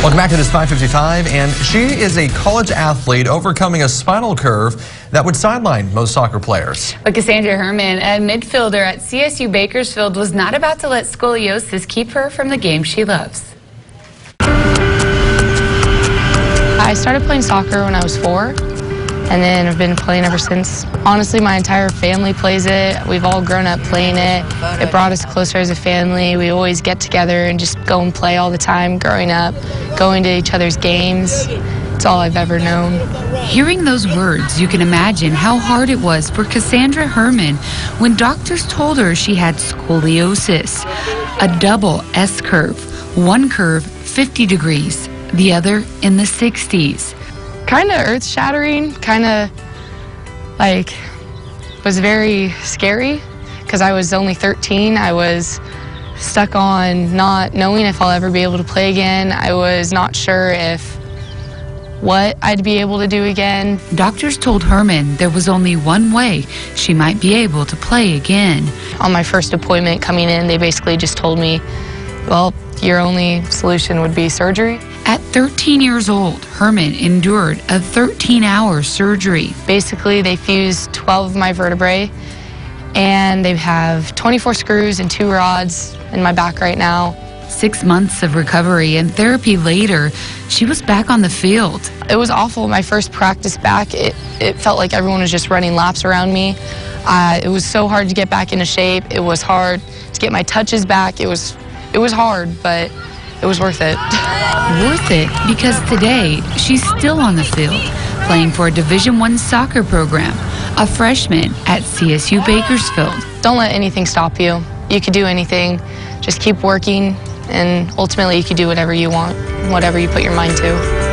Welcome back to this 555, and she is a college athlete overcoming a spinal curve that would sideline most soccer players. But Cassandra Herrman, a midfielder at CSU Bakersfield, was not about to let scoliosis keep her from the game she loves. I started playing soccer when I was four, and then I've been playing ever since. Honestly, my entire family plays it. We've all grown up playing it. It brought us closer as a family. We always get together and just go and play all the time growing up, going to each other's games. It's all I've ever known. Hearing those words, you can imagine how hard it was for Cassandra Herrman when doctors told her she had scoliosis, a double S curve, one curve 50 degrees, the other in the 60s. Kind of earth shattering, kind of like was very scary because I was only 13. I was stuck on not knowing if I'll ever be able to play again. I was not sure if what I'd be able to do again. Doctors told Herrman there was only one way she might be able to play again. On my first appointment coming in, they basically just told me, well, your only solution would be surgery. At 13 years old, Herrman endured a 13 hour surgery. Basically, they fused 12 of my vertebrae and they have 24 screws and two rods in my back right now. Six months of recovery and therapy later, she was back on the field. It was awful. My first practice back, it, it felt like everyone was just running laps around me. Uh, it was so hard to get back into shape. It was hard to get my touches back. It was, it was hard, but it was worth it. worth it because today she's still on the field playing for a Division One soccer program, a freshman at CSU Bakersfield. Don't let anything stop you. You can do anything. Just keep working, and ultimately you can do whatever you want, whatever you put your mind to.